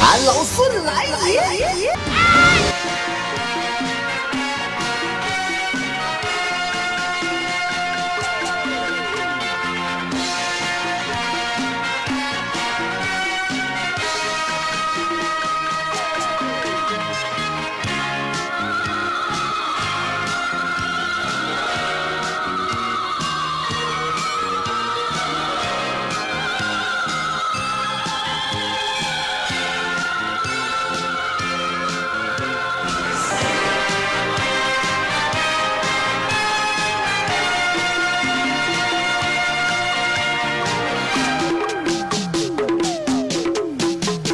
俺老孙来也